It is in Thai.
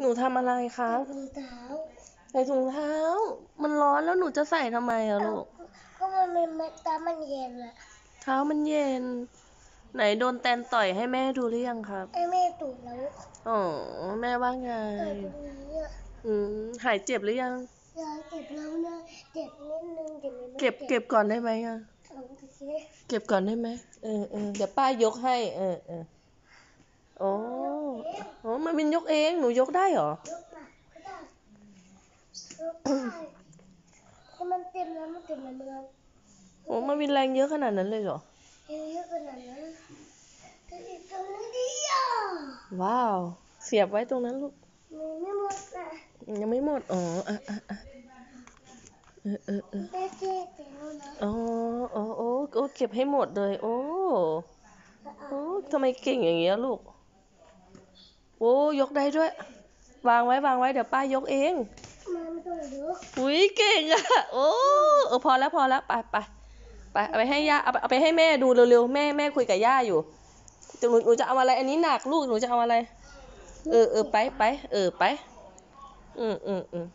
หนูทำอะไรครับรองเท้าใส่ถุงเท้า มันร้อนแล้วหนูจะใส่ทำไมอะลูก ก็มันเป็นเม็ดตามันเย็นอะเท้ามันเย็น ไหนโดนแตนต่อยให้แม่ดูหรือยังครับ ไอ้แม่ตูดแล้วอ๋อแม่ว่าไงเออตรงนี้อะอืมหายเจ็บหรือยัง ยายเจ็บแล้วนะเจ็บนิดนึงเจ็บนิดนึงเก็บเก็บก่อนได้ไหมอะลองดูสิ เก็บก่อนได้ไหมเออเออเดี๋ยวป้ายกให้ เออเออโอ้ โอ้มาวินยกเอง หนูยกได้เหรอ ยกมาก็ได้ยกได้ถ้ามันเต็มแล้วมันเต็มแล้วมัน โอ้มาวินแรงเยอะขนาดนั้นเลยเหรอ เยอะขนาดนั้นก็อีกตรงนี้ดิอะว้าว เสียบไว้ตรงนั้นลูก มันไม่หมดนะยังไม่หมด อ๋ออะอะอะเออเออเออได้แค่เต็มแล้วนะอ๋ออ๋อโอ้โอ้เก็บให้หมดเลย โอ้ โอ้ทำไมเก่งอย่างเงี้ยลูก โอ้ยกได้ด้วย วางไว้วางไว้เดี๋ยวป้ายกเองมาไม่ต้องเยอะอุ้ยเก่งอะโอ้เออพอแล้วพอแล้วไปไปไปเอาไปให้ย่าเอาไปเอาไปให้แม่ดูเร็วๆแม่แม่คุยกับย่าอยู่จะหนูหนูจะเอาอะไร อันนี้หนักลูกหนูจะเอาอะไร เออเออไปไปเออไป อืมอืมอืม